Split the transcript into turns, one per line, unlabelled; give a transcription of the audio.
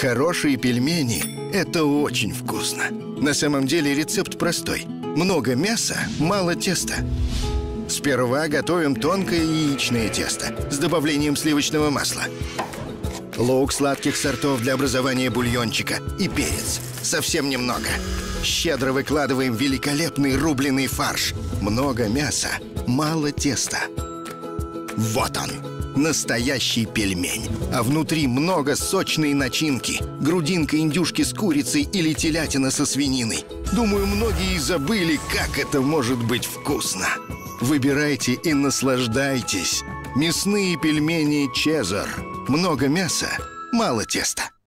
Хорошие пельмени – это очень вкусно. На самом деле рецепт простой. Много мяса, мало теста. Сперва готовим тонкое яичное тесто с добавлением сливочного масла. Лук сладких сортов для образования бульончика и перец. Совсем немного. Щедро выкладываем великолепный рубленый фарш. Много мяса, мало теста. Вот он, настоящий пельмень. А внутри много сочной начинки. Грудинка индюшки с курицей или телятина со свининой. Думаю, многие и забыли, как это может быть вкусно. Выбирайте и наслаждайтесь. Мясные пельмени «Чезар». Много мяса, мало теста.